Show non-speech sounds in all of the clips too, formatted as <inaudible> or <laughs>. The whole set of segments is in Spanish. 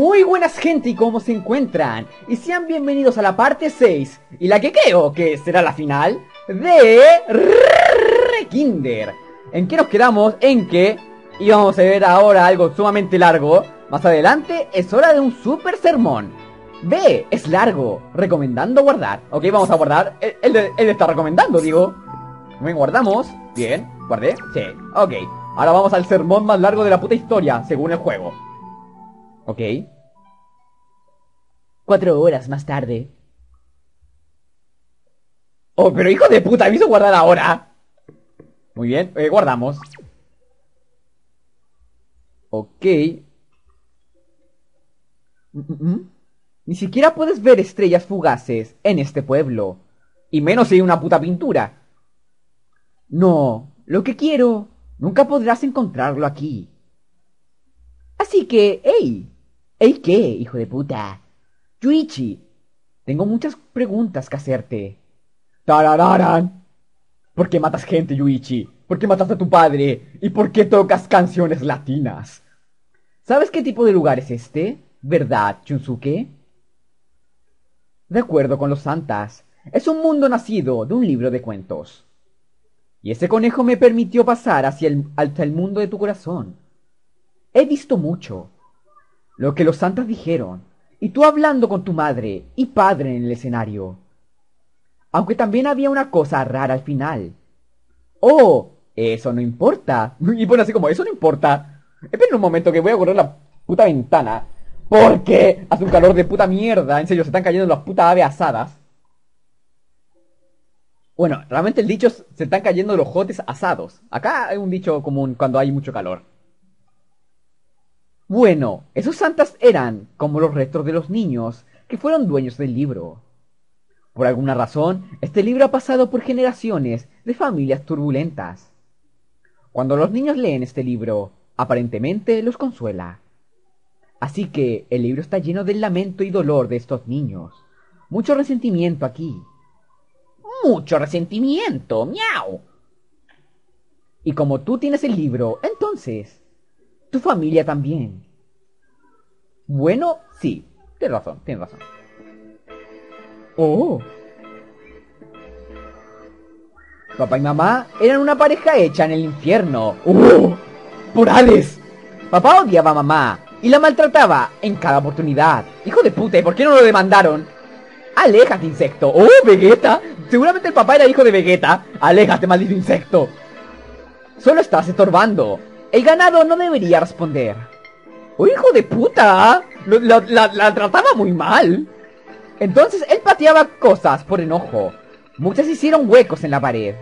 Muy buenas gente y cómo se encuentran y sean bienvenidos a la parte 6 y la que creo que será la final de Kinder. ¿En qué nos quedamos? En que íbamos a ver ahora algo sumamente largo. Más adelante es hora de un super sermón. B, es largo, recomendando guardar. Ok, vamos a guardar. Él, él- él está recomendando, digo. Bien, guardamos. Bien, guardé. Sí, ok. Ahora vamos al sermón más largo de la puta historia, según el juego. Ok. Cuatro horas más tarde. Oh, pero hijo de puta, me hizo guardar ahora. Muy bien, eh, guardamos. Ok. Mm, mm, mm. Ni siquiera puedes ver estrellas fugaces en este pueblo. Y menos si hay una puta pintura. No, lo que quiero, nunca podrás encontrarlo aquí. Así que, hey, hey qué, hijo de puta. Yuichi, tengo muchas preguntas que hacerte. Tarararan. ¿Por qué matas gente, Yuichi? ¿Por qué mataste a tu padre? ¿Y por qué tocas canciones latinas? ¿Sabes qué tipo de lugar es este? ¿Verdad, Chunsuke? De acuerdo con los santas, es un mundo nacido de un libro de cuentos. Y ese conejo me permitió pasar hacia el, hasta el mundo de tu corazón. He visto mucho. Lo que los santas dijeron. Y tú hablando con tu madre y padre en el escenario. Aunque también había una cosa rara al final. Oh, eso no importa. <laughs> Y pone así como, eso no importa. Esperen un momento que voy a correr la puta ventana. Porque hace un calor de puta mierda. En serio, se están cayendo las putas aves asadas. Bueno, realmente el dicho se están cayendo los jotes asados. Acá hay un dicho común cuando hay mucho calor. Bueno, esos santas eran como los restos de los niños que fueron dueños del libro. Por alguna razón, este libro ha pasado por generaciones de familias turbulentas. Cuando los niños leen este libro, aparentemente los consuela. Así que el libro está lleno del lamento y dolor de estos niños. Mucho resentimiento aquí. Mucho resentimiento, miau. Y como tú tienes el libro, entonces, tu familia también. Bueno, sí, tienes razón, tienes razón. Oh. Papá y mamá eran una pareja hecha en el infierno. ¡Uh! ¡Por Hades! Papá odiaba a mamá y la maltrataba en cada oportunidad. Hijo de puta, ¿y por qué no lo demandaron? Aléjate, insecto. ¡Oh, Vegeta! Seguramente el papá era hijo de Vegeta. Aléjate, maldito insecto. Solo estás estorbando. El ganado no debería responder. ¡Oh, hijo de puta! La, la- la trataba muy mal. Entonces él pateaba cosas por enojo. Muchas hicieron huecos en la pared.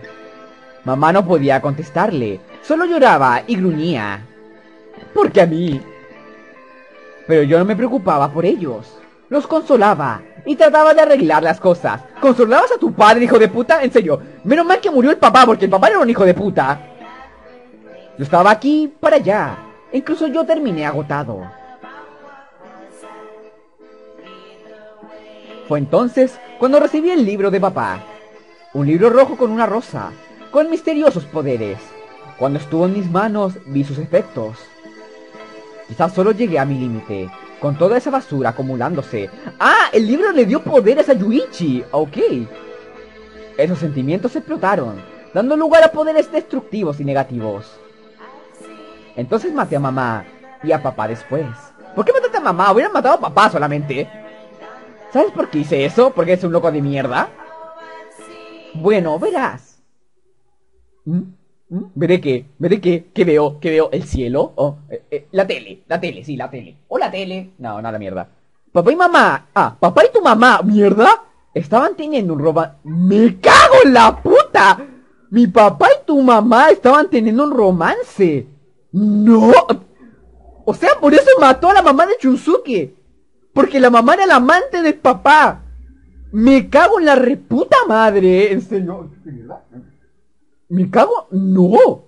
Mamá no podía contestarle. Solo lloraba y gruñía. ¿Por qué a mí? Pero yo no me preocupaba por ellos. Los consolaba y trataba de arreglar las cosas. ¿Consolabas a tu padre, hijo de puta? En serio, menos mal que murió el papá porque el papá era un hijo de puta. Yo estaba aquí para allá. Incluso yo terminé agotado. Fue entonces cuando recibí el libro de papá. Un libro rojo con una rosa, con misteriosos poderes. Cuando estuvo en mis manos vi sus efectos. Quizás solo llegué a mi límite, con toda esa basura acumulándose. ¡Ah! El libro le dio poderes a Yuichi. Ok. Esos sentimientos explotaron, dando lugar a poderes destructivos y negativos. Entonces maté a mamá y a papá después. ¿Por qué mataste a mamá? Hubieran matado a papá solamente. ¿Sabes por qué hice eso? Porque es un loco de mierda. Bueno, verás. ¿Mm? ¿Mm? ¿Veré qué? ¿Veré qué? ¿Qué veo? ¿Qué veo? ¿El cielo? Oh, eh, eh, la tele, la tele, sí, la tele. ¿O la tele? No, la mierda. Papá y mamá. Ah, papá y tu mamá, ¿mierda? Estaban teniendo un romance. ¡Me cago en la puta! Mi papá y tu mamá estaban teniendo un romance. ¡No! O sea, por eso mató a la mamá de Chunsuke. Porque la mamá era la amante del papá. Me cago en la reputa madre. En serio. Me cago. No.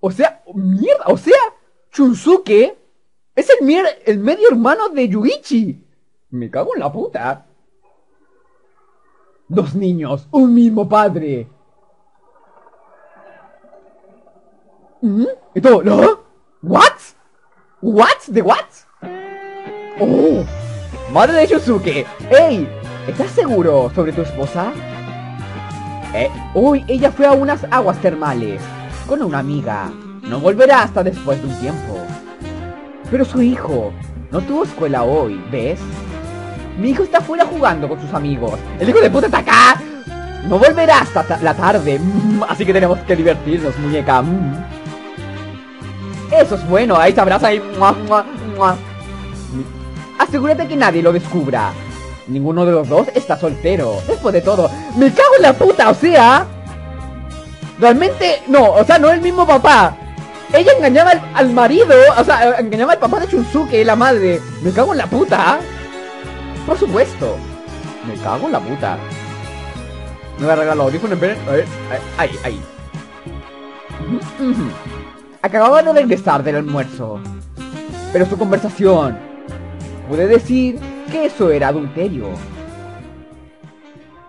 O sea, mierda. O sea, Chunsuke es el, mier- el medio hermano de Yuichi. Me cago en la puta. Dos niños, un mismo padre. ¿Mm? ¿Y todo? ¿No? ¿What? ¿What? ¿De what? ¡Oh! ¡Madre de Shusuke! ¡Ey! ¿Estás seguro sobre tu esposa? Eh, uy, ella fue a unas aguas termales con una amiga. No volverá hasta después de un tiempo. Pero su hijo no tuvo escuela hoy, ¿ves? Mi hijo está fuera jugando con sus amigos. El hijo de puta está acá. No volverá hasta la tarde. Mm, así que tenemos que divertirnos, muñeca. Eso es bueno. Ahí se abraza y... Asegúrate que nadie lo descubra. Ninguno de los dos está soltero. Después de todo, me cago en la puta, o sea... Realmente, no, o sea, no es el mismo papá. Ella engañaba al, marido, o sea, engañaba al papá de Chunsuke, la madre. Me cago en la puta. Por supuesto. Me cago en la puta. Me voy a regalar audífonos, esperen. A ver, ahí, ahí. Acababa de regresar del almuerzo. Pero su conversación... Pude decir que eso era adulterio.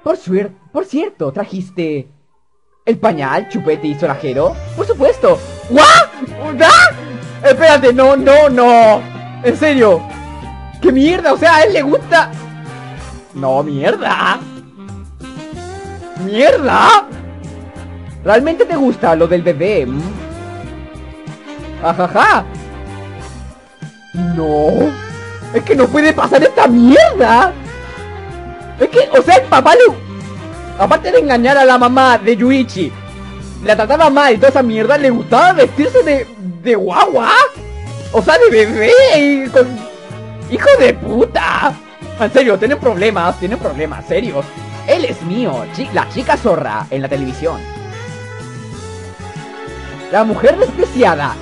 Por, suerte, por cierto, trajiste el pañal, chupete y solajero. Por supuesto. ¿What? ¿Ah? Espérate, no, no, no. En serio. ¿Qué mierda? O sea, a él le gusta... No, mierda. ¡Mierda! ¿Realmente te gusta lo del bebé? ¡Ajaja! No. Es que no puede pasar esta mierda. Es que, o sea, el papá le... Aparte de engañar a la mamá de Yuichi, la trataba mal y toda esa mierda, le gustaba vestirse de, de guagua. O sea, de bebé y con... ¡Hijo de puta! En serio, tienen problemas, tienen problemas, serios. Él es mío, la chica zorra en la televisión. La mujer despreciada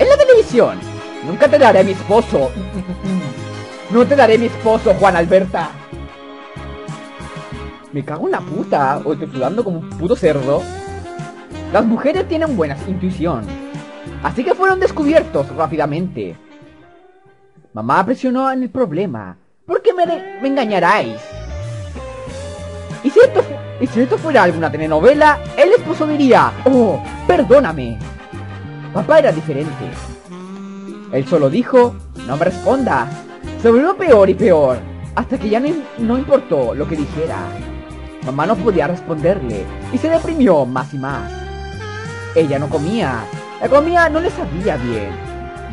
Nunca te daré a mi esposo. No te daré mi esposo, Juan Alberta. Me cago en la puta. O estoy sudando como un puto cerdo. Las mujeres tienen buena intuición. Así que fueron descubiertos rápidamente. Mamá presionó en el problema. ¿Por qué me, me engañaráis? ¿Y si, esto, ¿Y si esto fuera alguna telenovela? El esposo diría, oh, perdóname. Papá era diferente. Él solo dijo, no me respondas. Se volvió peor y peor, hasta que ya no, no importó lo que dijera. Mamá no podía responderle y se deprimió más y más. Ella no comía. La comida no le sabía bien.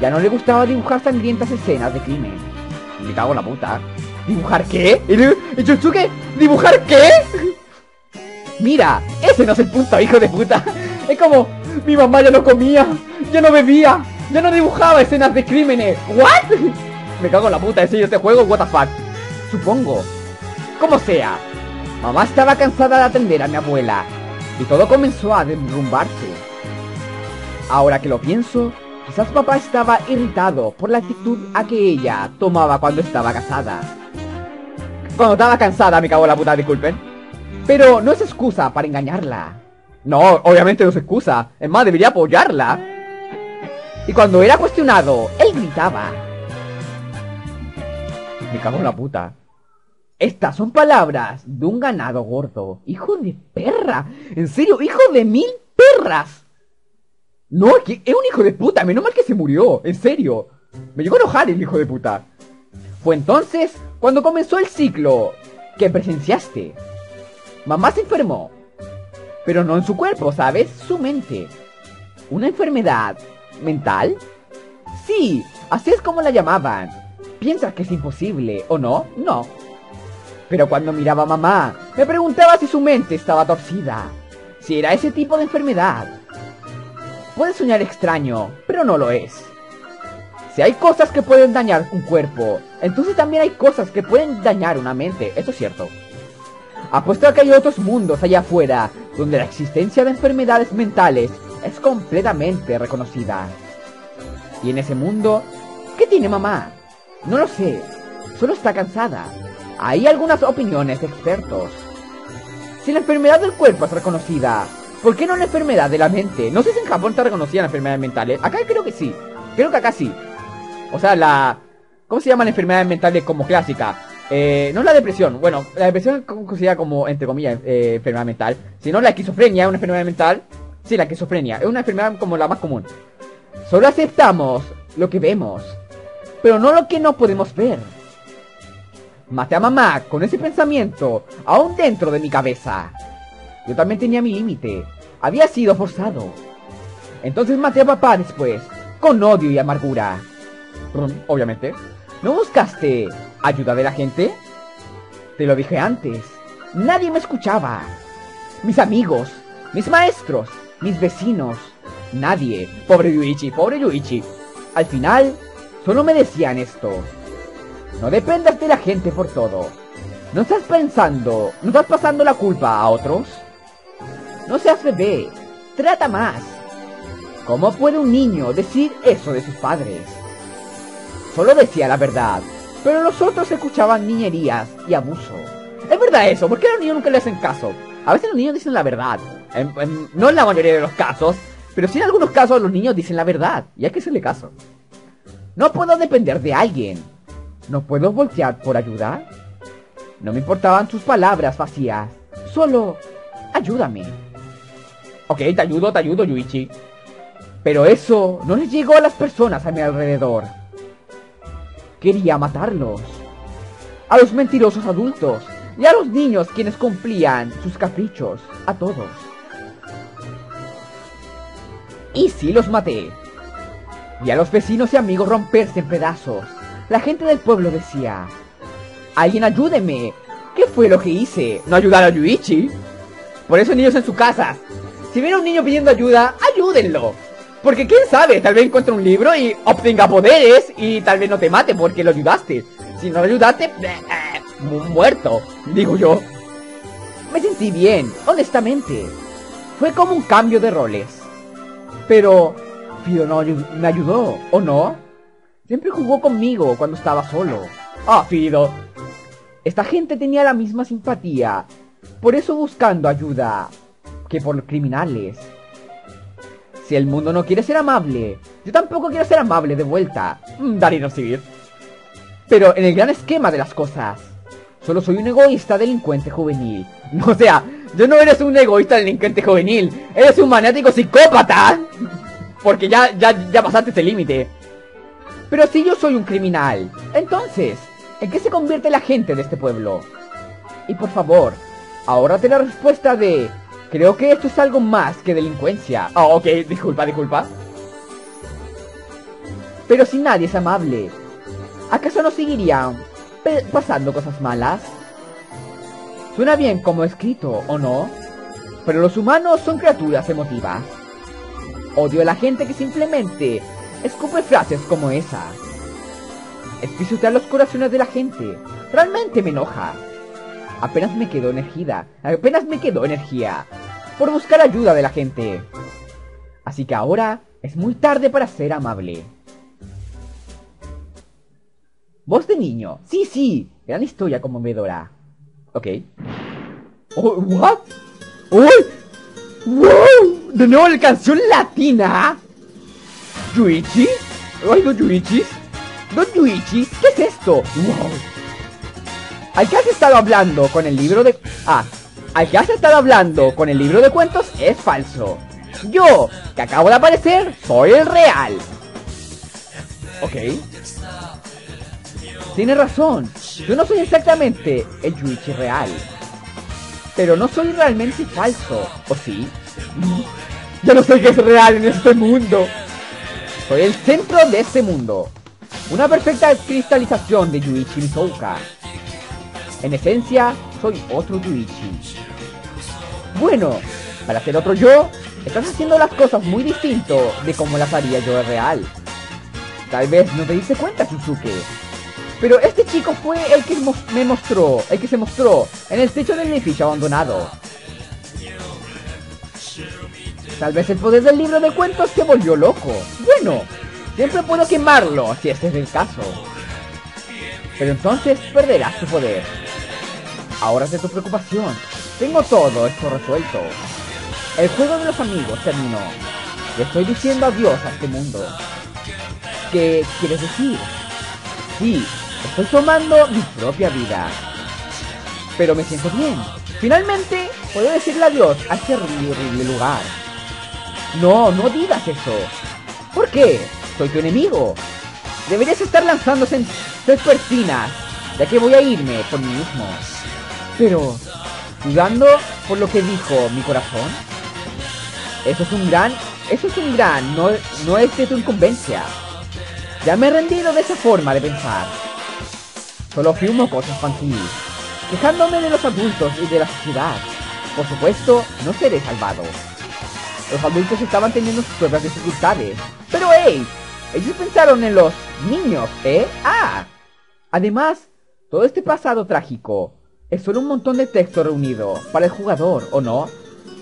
Ya no le gustaba dibujar sangrientas escenas de crimen. Me cago en la puta. ¿Dibujar qué? ¿Y Chutsuke? ¿Dibujar qué? <laughs> Mira, ese no es el punto, hijo de puta. Es como, mi mamá ya no comía, ya no bebía, ya no dibujaba escenas de crímenes. ¿What? Me cago en la puta, ese yo este juego, what the fuck. Supongo. Como sea. Mamá estaba cansada de atender a mi abuela. Y todo comenzó a derrumbarse. Ahora que lo pienso, quizás papá estaba irritado por la actitud a que ella tomaba cuando estaba casada. Cuando estaba cansada, me cago en la puta, disculpen. Pero no es excusa para engañarla. No, obviamente no es excusa. Es más, debería apoyarla. Y cuando era cuestionado, él gritaba. Me cago en la puta. Estas son palabras de un ganado gordo. Hijo de perra. En serio, hijo de mil perras. No, es que es un hijo de puta. Menos mal que se murió. En serio. Me llegó a enojar el hijo de puta. Fue entonces cuando comenzó el ciclo que presenciaste. Mamá se enfermó. Pero no en su cuerpo, ¿sabes? Su mente. ¿Una enfermedad mental? Sí, así es como la llamaban. ¿Piensas que es imposible o no? No. Pero cuando miraba a mamá, me preguntaba si su mente estaba torcida. Si era ese tipo de enfermedad. Puede soñar extraño, pero no lo es. Si hay cosas que pueden dañar un cuerpo, entonces también hay cosas que pueden dañar una mente. Eso es cierto. Apuesto a que hay otros mundos allá afuera, donde la existencia de enfermedades mentales es completamente reconocida. Y en ese mundo, ¿qué tiene mamá? No lo sé, solo está cansada. Hay algunas opiniones de expertos. Si la enfermedad del cuerpo es reconocida, ¿por qué no la enfermedad de la mente? No sé si en Japón está reconocida la enfermedad mentales. Acá creo que sí. Creo que acá sí. O sea, la... ¿Cómo se llama la enfermedad mental como clásica? Eh, no la depresión. Bueno, la depresión es considerada como, entre comillas, eh, enfermedad mental. Sino la esquizofrenia es una enfermedad mental. Sí, la esquizofrenia. Es una enfermedad como la más común. Solo aceptamos lo que vemos. pero no lo que no podemos ver. Maté a mamá con ese pensamiento aún dentro de mi cabeza. Yo también tenía mi límite. Había sido forzado. Entonces maté a papá después, con odio y amargura. Obviamente. ¿No buscaste ayuda de la gente? Te lo dije antes. Nadie me escuchaba. Mis amigos, mis maestros, mis vecinos. Nadie. Pobre Yuichi, pobre Yuichi. Al final, solo me decían esto. No dependas de la gente por todo. ¿No estás pensando, no estás pasando la culpa a otros? No seas bebé. Trata más. ¿Cómo puede un niño decir eso de sus padres? Solo decía la verdad, pero los otros escuchaban niñerías y abuso. Es verdad eso, porque a los niños nunca le hacen caso. A veces los niños dicen la verdad. No en la mayoría de los casos, pero sí en algunos casos los niños dicen la verdad. Y hay que hacerle caso. No puedo depender de alguien. ¿No puedo voltear por ayuda? No me importaban sus palabras vacías. Solo ayúdame. Ok, te ayudo, te ayudo, Yuichi. Pero eso no les llegó a las personas a mi alrededor. Quería matarlos. A los mentirosos adultos y a los niños quienes cumplían sus caprichos. A todos. Y sí los maté. Y a los vecinos y amigos romperse en pedazos. La gente del pueblo decía, Alguien ayúdeme. ¿Qué fue lo que hice? ¿No ayudar a Yuichi? Por eso niños en su casa. Si ven a un niño pidiendo ayuda, ayúdenlo. Porque quién sabe, tal vez encuentre un libro y obtenga poderes y tal vez no te mate porque lo ayudaste. Si no lo ayudaste, <laughs> muerto, digo yo. Me sentí bien, honestamente. Fue como un cambio de roles. Pero Fido no me ayudó, ¿o no? Siempre jugó conmigo cuando estaba solo. Ah, Fido. Esta gente tenía la misma simpatía. Por eso buscando ayuda que por criminales. Si el mundo no quiere ser amable, yo tampoco quiero ser amable de vuelta. Mm, dar y. Pero en el gran esquema de las cosas, solo soy un egoísta delincuente juvenil. <laughs> O sea, yo no eres un egoísta delincuente juvenil, eres un maniático psicópata. Porque ya, ya, ya pasaste ese límite. Pero si yo soy un criminal, entonces, ¿en qué se convierte la gente de este pueblo? Y por favor, ahórrate la respuesta de Creo que esto es algo más que delincuencia. Oh, ok, disculpa, disculpa. Pero si nadie es amable, ¿acaso no seguirían pasando cosas malas? Suena bien como escrito, ¿o no? Pero los humanos son criaturas emotivas. Odio a la gente que simplemente escupe frases como esa. Es pisotear los corazones de la gente. Realmente me enoja. Apenas me quedó energía. Apenas me quedó energía. Por buscar ayuda de la gente. Así que ahora es muy tarde para ser amable. Voz de niño. Sí, sí. Gran historia conmovedora. Ok. Oh, ¿What? ¡Uy! ¡Wow! De nuevo la canción latina. ¿Yuichi? ¿Hay dos Yuichis? ¿Dos Yuichis? ¿Qué es esto? ¡Wow! ¿Al que has estado hablando con el libro de... Ah, al que has estado hablando con el libro de cuentos es falso. Yo, que acabo de aparecer, soy el real. Ok. Tiene razón. Yo no soy exactamente el Yuichi real. Pero no soy realmente falso, ¿o sí? <laughs> Yo no soy que es real en este mundo. Soy el centro de este mundo. Una perfecta cristalización de Yuichi Misouka. En esencia, soy otro Yuichi. Bueno, para ser otro yo, estás haciendo las cosas muy distinto de como las haría yo de real. Tal vez no te diste cuenta, Suzuki. Pero este chico fue el que me mostró, el que se mostró en el techo del edificio abandonado. Tal vez el poder del libro de cuentos te volvió loco. Bueno, siempre puedo quemarlo si este es el caso. Pero entonces perderás tu poder. Ahora de tu preocupación. Tengo todo esto resuelto. El juego de los amigos terminó. Le estoy diciendo adiós a este mundo. ¿Qué quieres decir? Sí, estoy tomando mi propia vida. Pero me siento bien. Finalmente, puedo decirle adiós a este horrible lugar. No, no digas eso. ¿Por qué? Soy tu enemigo. deberías estar lanzándose en persinas, ya que voy a irme por mí mismo. Pero, dudando por lo que dijo mi corazón, eso es un gran, eso es un gran, no, no es de tu incumbencia. Ya me he rendido de esa forma de pensar. Solo fui un mocoso infantil, quejándome de los adultos y de la sociedad. Por supuesto, no seré salvado. Los adultos estaban teniendo sus propias dificultades. Pero hey, ellos pensaron en los niños, ¿eh? Ah. Además, todo este pasado trágico es solo un montón de texto reunido para el jugador, ¿o no?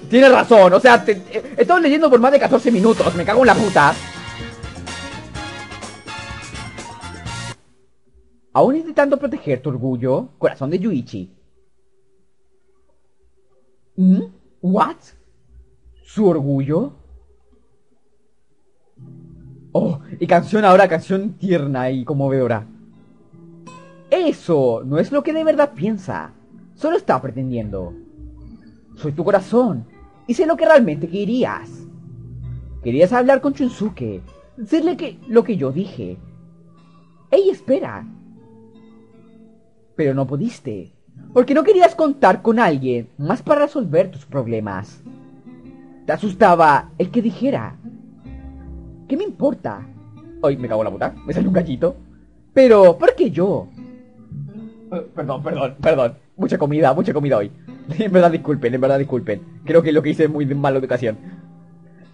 Tienes razón, o sea, te, he estado leyendo por más de 14 minutos, me cago en la puta. Aún intentando proteger tu orgullo, corazón de Yuichi. ¿Mm? ¿What? ¿Su orgullo? Oh, y canción ahora, canción tierna y conmovedora. Eso no es lo que de verdad piensa. Solo está pretendiendo. Soy tu corazón y sé lo que realmente querías. Querías hablar con Chunsuke, decirle que lo que yo dije. Ey, espera. Pero no pudiste, porque no querías contar con alguien más para resolver tus problemas. Te asustaba el que dijera. ¿Qué me importa? Hoy me cago en la puta, me salió un gallito. Pero, ¿por qué yo? Eh, perdón, perdón, perdón. Mucha comida, mucha comida hoy. <laughs> En verdad disculpen, en verdad disculpen. Creo que lo que hice es muy de mala educación.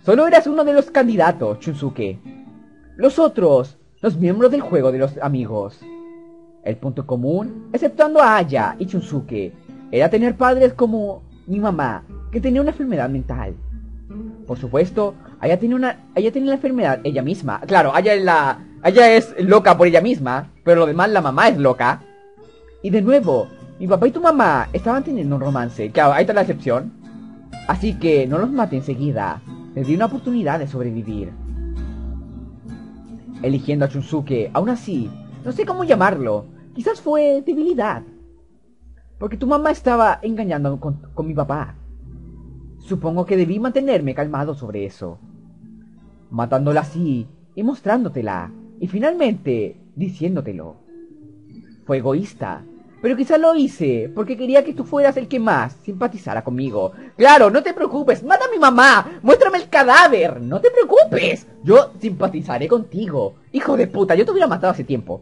Solo eras uno de los candidatos, Chunsuke. Los otros, los miembros del juego de los amigos. El punto común, exceptuando a Aya y Chunsuke, era tener padres como mi mamá, que tenía una enfermedad mental. Por supuesto, Aya tiene una, tiene la enfermedad ella misma. Claro, Aya es la, Aya es loca por ella misma, pero lo demás la mamá es loca. Y de nuevo, mi papá y tu mamá estaban teniendo un romance. Claro, ahí está la excepción. Así que no los mate enseguida. Les di una oportunidad de sobrevivir. Eligiendo a Chunsuke, aún así, no sé cómo llamarlo. Quizás fue debilidad. Porque tu mamá estaba engañando con, mi papá. Supongo que debí mantenerme calmado sobre eso. Matándola así y mostrándotela. Y finalmente diciéndotelo. Fue egoísta pero quizá lo hice porque quería que tú fueras el que más simpatizara conmigo. Claro, no te preocupes, mata a mi mamá, muéstrame el cadáver, no te preocupes, yo simpatizaré contigo. Hijo de puta, yo te hubiera matado hace tiempo.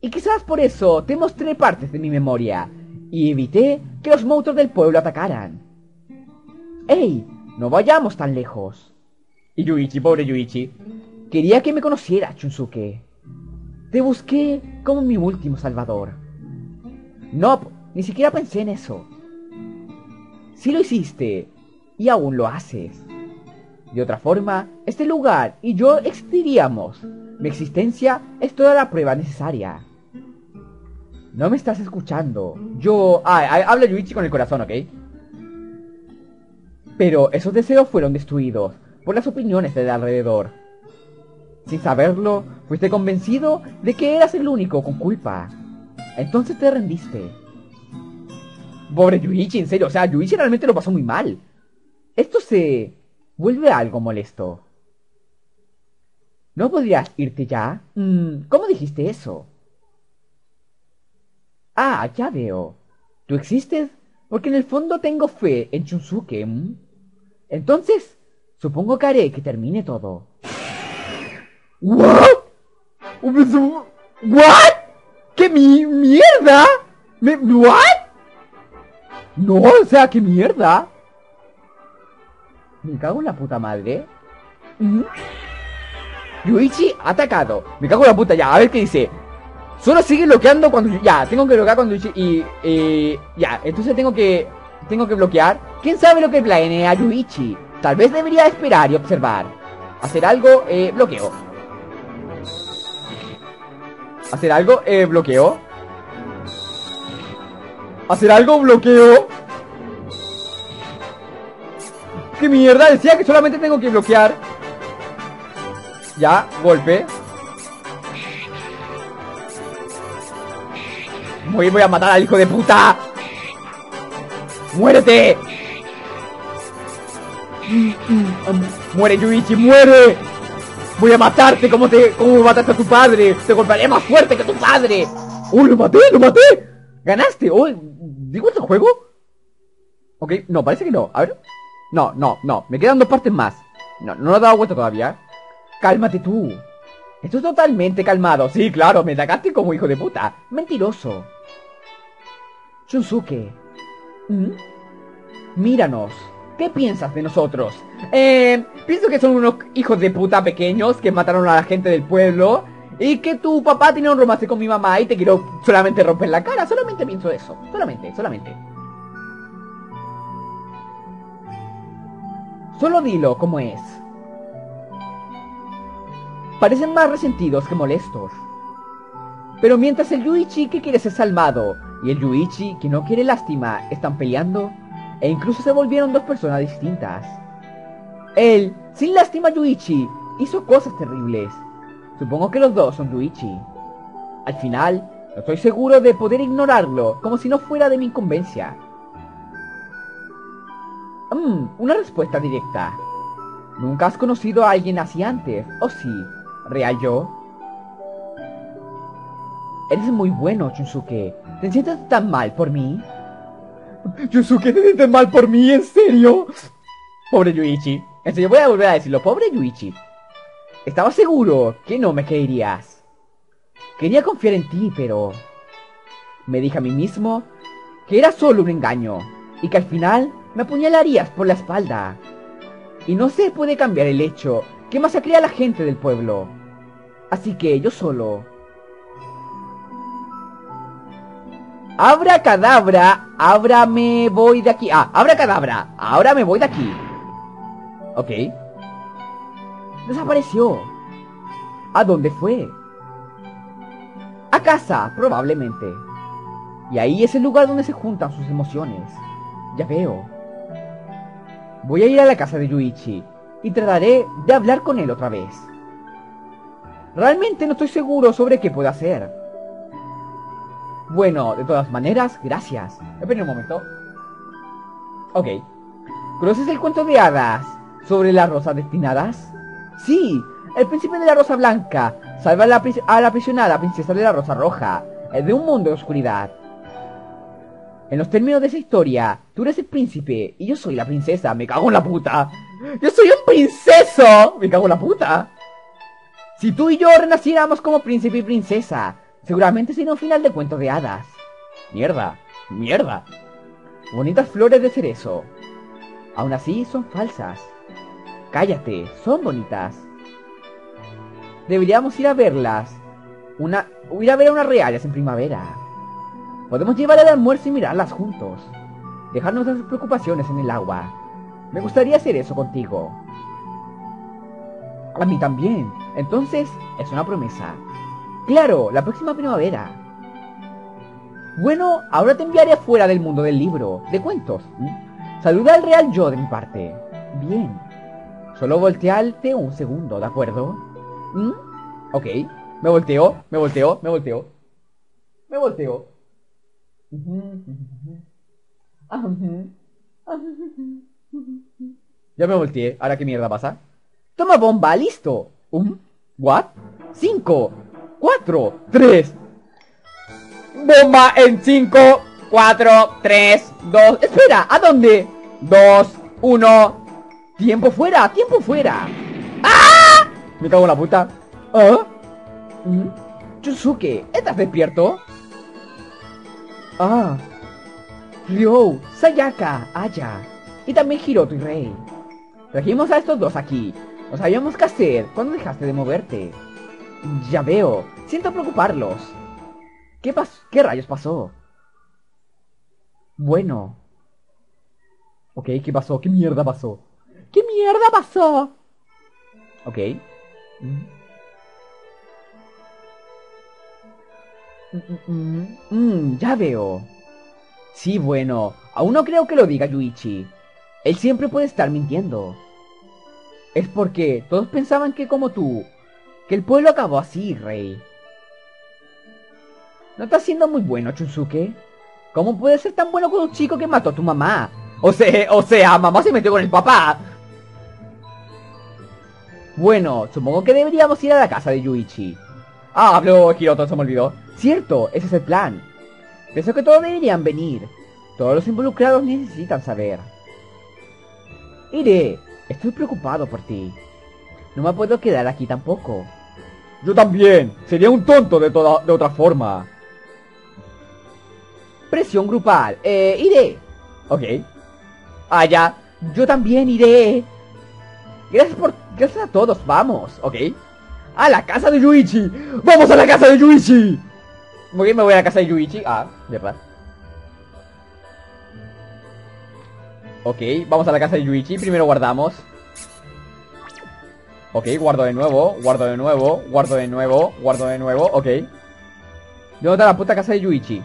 Y quizás por eso te mostré partes de mi memoria y evité que los monstruos del pueblo atacaran. ¡Ey! No vayamos tan lejos. Y Yuichi, pobre Yuichi, quería que me conociera, Chunsuke. Te busqué como mi último salvador. No, ni siquiera pensé en eso. Si lo hiciste, y aún lo haces. De otra forma, este lugar y yo existiríamos. Mi existencia es toda la prueba necesaria. No me estás escuchando. Yo... Ah, habla Yuichi con el corazón, ¿ok? Pero esos deseos fueron destruidos por las opiniones del alrededor. Sin saberlo, fuiste convencido de que eras el único con culpa. Entonces te rendiste. Pobre Yuichi, en serio, o sea, Yuichi realmente lo pasó muy mal. Esto se vuelve algo molesto. ¿No podrías irte ya? Mm, ¿Cómo dijiste eso? Ah, ya veo. Tú existes porque en el fondo tengo fe en Chunsuke. Entonces, supongo que haré que termine todo. ¿What? ¿What? ¿Qué mi mierda? ¿Me, ¿What? No, o sea, ¿qué mierda? Me cago en la puta madre. Yuichi atacado. Me cago en la puta ya. A ver qué dice. Solo sigue bloqueando cuando... Ya, tengo que bloquear cuando Yuichi... Y... y ya, entonces tengo que... Tengo que bloquear. ¿Quién sabe lo que planea Yuichi? Tal vez debería esperar y observar. Hacer algo, eh, bloqueo. ¿Hacer algo? Eh, bloqueo. ¿Hacer algo? Bloqueo. ¿Qué mierda? Decía que solamente tengo que bloquear. Ya, golpe. Voy, voy a matar al hijo de puta. ¡Muérete! Muere Yuichi, muere. Voy a matarte como te como mataste a tu padre. Te golpearé más fuerte que tu padre. ¡Oh, lo maté! ¡Lo maté! ¡Ganaste! ¡Oh! ¿Digo este juego? Ok, no, parece que no. A ver. No, no, no. Me quedan dos partes más. No, no lo he dado vuelta todavía. Cálmate tú. Esto es totalmente calmado. Sí, claro, me atacaste como hijo de puta. Mentiroso. Shunsuke. ¿Mm? Míranos. ¿Qué piensas de nosotros? Eh, pienso que son unos hijos de puta pequeños que mataron a la gente del pueblo y que tu papá tiene un romance con mi mamá y te quiero solamente romper la cara. Solamente pienso eso. Solamente, solamente. Solo dilo como es. Parecen más resentidos que molestos. Pero mientras el Yuichi que quiere ser salvado y el Yuichi que no quiere lástima están peleando, e incluso se volvieron dos personas distintas. Él, sin lástima Yuichi, hizo cosas terribles. Supongo que los dos son Yuichi. Al final, no estoy seguro de poder ignorarlo, como si no fuera de mi incumbencia. Mmm, una respuesta directa. ¿Nunca has conocido a alguien así antes? ¿O sí? ¿Real yo? Eres muy bueno, Chunsuke. ¿Te sientes tan mal por mí? Yusuke, ¿te sientes mal por mí? ¿En serio? Pobre Yuichi. En serio, voy a volver a decirlo. Pobre Yuichi. Estaba seguro que no me querías. Quería confiar en ti, pero... Me dije a mí mismo que era solo un engaño y que al final me apuñalarías por la espalda. Y no se puede cambiar el hecho que masacré a la gente del pueblo. Así que yo solo Abra cadabra, ahora me voy de aquí. Ah, abra cadabra, ahora me voy de aquí. Ok. Desapareció. ¿A dónde fue? A casa, probablemente. Y ahí es el lugar donde se juntan sus emociones. Ya veo. Voy a ir a la casa de Yuichi y trataré de hablar con él otra vez. Realmente no estoy seguro sobre qué puedo hacer. Bueno, de todas maneras, gracias. Espera un momento. Ok. ¿Conoces el cuento de hadas sobre las rosas destinadas? Sí, el príncipe de la rosa blanca salva a la, a la aprisionada princesa de la rosa roja de un mundo de oscuridad. En los términos de esa historia, tú eres el príncipe y yo soy la princesa. Me cago en la puta. Yo soy un princeso. Me cago en la puta. Si tú y yo renaciéramos como príncipe y princesa, Seguramente sería un final de cuento de hadas. Mierda, mierda. Bonitas flores de cerezo. Aún así son falsas. Cállate, son bonitas. Deberíamos ir a verlas. Una, ir a ver unas reales en primavera. Podemos llevar el almuerzo y mirarlas juntos. Dejar nuestras preocupaciones en el agua. Me gustaría hacer eso contigo. A mí también. Entonces, es una promesa. Claro, la próxima primavera. Bueno, ahora te enviaré fuera del mundo del libro, de cuentos. Saluda al real yo de mi parte. Bien. Solo voltearte un segundo, ¿de acuerdo? ¿Mm? Ok. Me volteo, me volteo, me volteo. Me volteo. Ya me volteé. ¿Ahora qué mierda pasa? Toma bomba, listo. ¿Un? ¿What? ¡Cinco! 4, 3. Bomba en 5, 4, 3, 2. Espera, ¿a dónde? 2, 1. Tiempo fuera, tiempo fuera. ¡Ah! Me cago en la puta. ¿Ah? ¿Mm? ¿estás despierto? Ah. Ryo, Sayaka, Aya. Y también Hiroto y Rei. Trajimos a estos dos aquí. No sabíamos qué hacer cuando dejaste de moverte. Ya veo. Siento preocuparlos. ¿Qué pasó? ¿Qué rayos pasó? Bueno. Ok, ¿qué pasó? ¿Qué mierda pasó? ¿Qué mierda pasó? Ok. Mm. Mm, mm, ya veo. Sí, bueno. Aún no creo que lo diga Yuichi. Él siempre puede estar mintiendo. Es porque todos pensaban que como tú, que el pueblo acabó así, rey. No está siendo muy bueno, Chunsuke. ¿Cómo puede ser tan bueno con un chico que mató a tu mamá? O sea, o sea, mamá se metió con el papá. Bueno, supongo que deberíamos ir a la casa de Yuichi. Ah, habló Hiroto, se me olvidó. Cierto, ese es el plan. Pienso que todos deberían venir. Todos los involucrados necesitan saber. Iré, estoy preocupado por ti. No me puedo quedar aquí tampoco. Yo también. Sería un tonto de, toda, de otra forma. Presión grupal. Eh, iré. Ok. Ah, ya. Yo también iré. Gracias por... Gracias a todos. Vamos. Ok. A la casa de Yuichi. ¡Vamos a la casa de Yuichi! Muy bien, me voy a la casa de Yuichi. Ah, verdad. Ok, vamos a la casa de Yuichi. Primero guardamos. Ok, guardo de nuevo, guardo de nuevo, guardo de nuevo, guardo de nuevo, ok. ¿Dónde está la puta casa de Yuichi?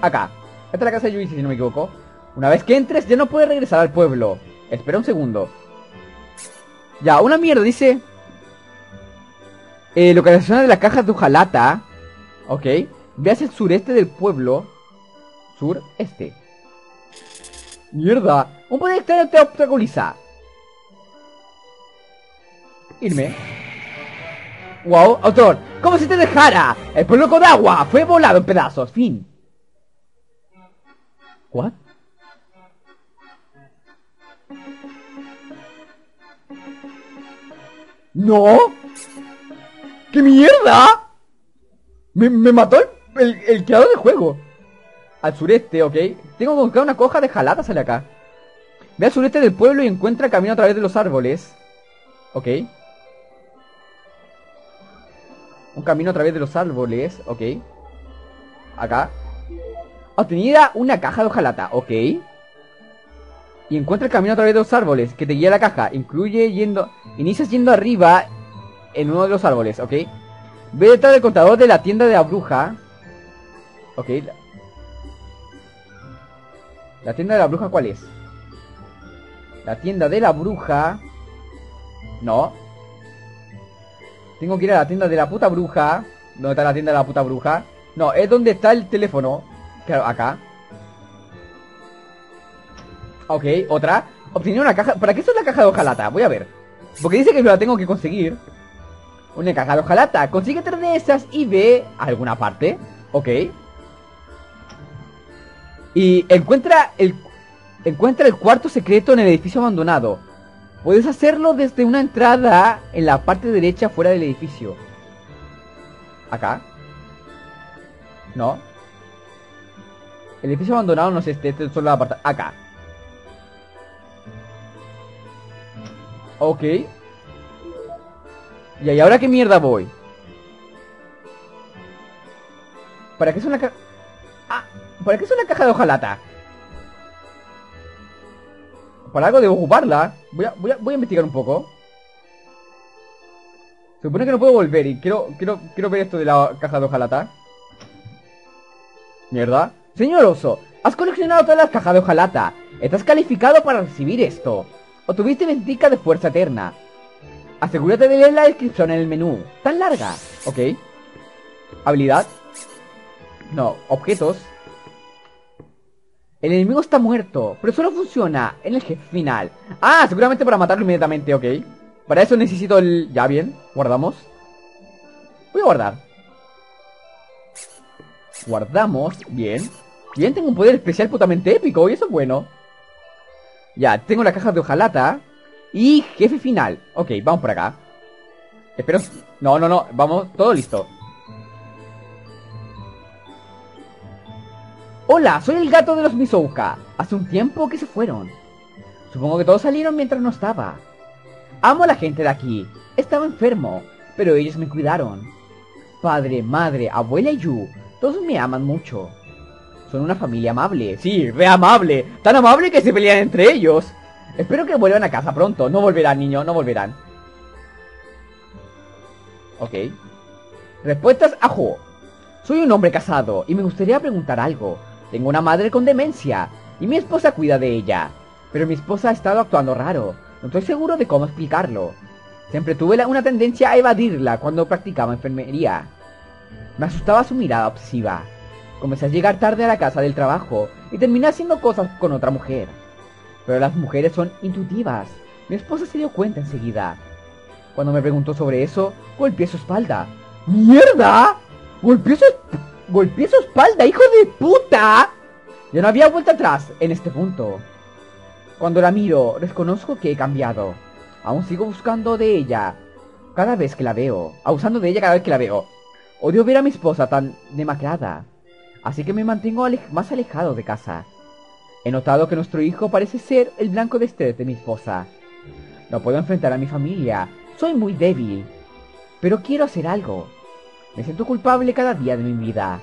Acá. Esta es la casa de Yuichi, si no me equivoco. Una vez que entres, ya no puedes regresar al pueblo. Espera un segundo. Ya, una mierda, dice... Eh, localización de la caja de Ujalata. Ok. Ve hacia el sureste del pueblo. Sureste. Mierda. Un poder extraño te obstaculiza. Irme. Wow, autor. Como si te dejara. El pueblo con agua fue volado en pedazos. Fin. What? ¡No! ¡Qué mierda! Me, me mató el, el, creador del juego. Al sureste, ok. Tengo que buscar una coja de jalata, sale acá. Ve al sureste del pueblo y encuentra camino a través de los árboles. Ok. Un camino a través de los árboles, ok. Acá. Obtenida una caja de hojalata, ok. Y encuentra el camino a través de los árboles que te guía la caja. Incluye yendo... Inicias yendo arriba en uno de los árboles, ok. Ve detrás del contador de la tienda de la bruja. Ok. La tienda de la bruja, ¿cuál es? La tienda de la bruja... No. Tengo que ir a la tienda de la puta bruja. ¿Dónde está la tienda de la puta bruja? No, es donde está el teléfono. Claro, acá. Ok, otra. Obtener una caja. ¿Para qué es la caja de hojalata? Voy a ver. Porque dice que me la tengo que conseguir. Una caja de hojalata. Consigue tres de esas y ve alguna parte. Ok. Y encuentra el, encuentra el cuarto secreto en el edificio abandonado. Puedes hacerlo desde una entrada en la parte derecha fuera del edificio. Acá. No. El edificio abandonado no es este, este es solo la parte... Acá. Ok. ¿Y ahora qué mierda voy? ¿Para qué es una caja? Ah, ¿para qué es una caja de hojalata? Para algo debo ocuparla. Voy a, voy a, voy a investigar un poco. Se supone que no puedo volver y quiero, quiero, quiero ver esto de la caja de hojalata. Mierda. Señor Oso, has coleccionado todas las cajas de hojalata. Estás calificado para recibir esto. Obtuviste ventica de fuerza eterna. Asegúrate de leer la descripción en el menú. Tan larga. Ok. Habilidad. No, objetos. El enemigo está muerto, pero solo funciona en el jefe final. Ah, seguramente para matarlo inmediatamente, ok. Para eso necesito el... Ya, bien. Guardamos. Voy a guardar. Guardamos. Bien. Bien, tengo un poder especial putamente épico y eso es bueno. Ya, tengo la caja de hojalata. Y jefe final. Ok, vamos por acá. Espero... No, no, no. Vamos, todo listo. Hola, soy el gato de los Misouka. Hace un tiempo que se fueron. Supongo que todos salieron mientras no estaba. Amo a la gente de aquí. Estaba enfermo, pero ellos me cuidaron. Padre, madre, abuela y Yu, todos me aman mucho. Son una familia amable. Sí, re amable. Tan amable que se pelean entre ellos. Espero que vuelvan a casa pronto. No volverán, niño, no volverán. Ok. Respuestas a. Soy un hombre casado y me gustaría preguntar algo. Tengo una madre con demencia y mi esposa cuida de ella. Pero mi esposa ha estado actuando raro. No estoy seguro de cómo explicarlo. Siempre tuve una tendencia a evadirla cuando practicaba enfermería. Me asustaba su mirada obsesiva. Comencé a llegar tarde a la casa del trabajo y terminé haciendo cosas con otra mujer. Pero las mujeres son intuitivas. Mi esposa se dio cuenta enseguida. Cuando me preguntó sobre eso, golpeé su espalda. ¡Mierda! ¡Golpeé su, golpeé su espalda, hijo de puta! Ya no había vuelta atrás en este punto. Cuando la miro, reconozco que he cambiado. Aún sigo buscando de ella cada vez que la veo. Abusando de ella cada vez que la veo. Odio ver a mi esposa tan demacrada. Así que me mantengo más alejado de casa. He notado que nuestro hijo parece ser el blanco de estrés de mi esposa. No puedo enfrentar a mi familia. Soy muy débil. Pero quiero hacer algo. Me siento culpable cada día de mi vida.